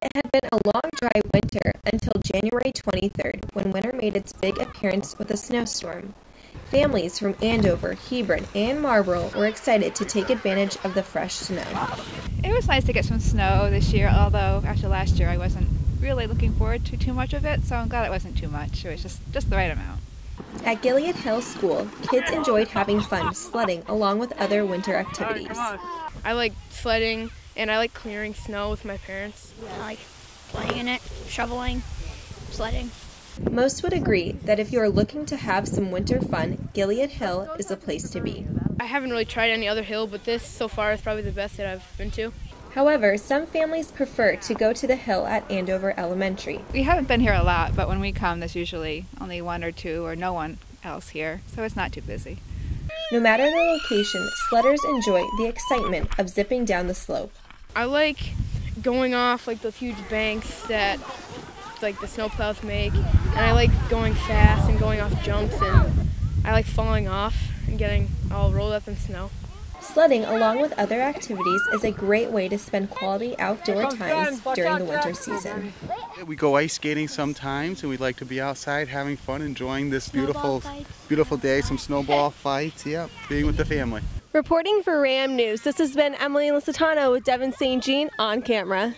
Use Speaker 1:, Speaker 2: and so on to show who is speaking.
Speaker 1: It had been a long, dry winter until January 23rd, when winter made its big appearance with a snowstorm. Families from Andover, Hebron, and Marlborough were excited to take advantage of the fresh snow.
Speaker 2: It was nice to get some snow this year, although after last year I wasn't really looking forward to too much of it, so I'm glad it wasn't too much. It was just, just the right amount.
Speaker 1: At Gilead Hill School, kids enjoyed having fun sledding along with other winter oh, activities.
Speaker 3: I like sledding and I like clearing snow with my parents.
Speaker 4: I like playing in it, shoveling, sledding.
Speaker 1: Most would agree that if you are looking to have some winter fun, Gilead Hill is the place to be.
Speaker 3: I haven't really tried any other hill, but this so far is probably the best that I've been to.
Speaker 1: However, some families prefer to go to the hill at Andover Elementary.
Speaker 2: We haven't been here a lot, but when we come, there's usually only one or two or no one else here, so it's not too busy.
Speaker 1: No matter the location, sledders enjoy the excitement of zipping down the slope.
Speaker 3: I like going off like those huge banks that like the snowplows make, and I like going fast and going off jumps, and I like falling off and getting all rolled up in snow.
Speaker 1: Sledding, along with other activities, is a great way to spend quality outdoor times during the winter season.
Speaker 5: We go ice skating sometimes, and we like to be outside having fun, enjoying this beautiful, beautiful day. Some snowball fights, yep, being with the family.
Speaker 6: Reporting for RHAM News, this has been Emily Licitano with Devin St. Jean on camera.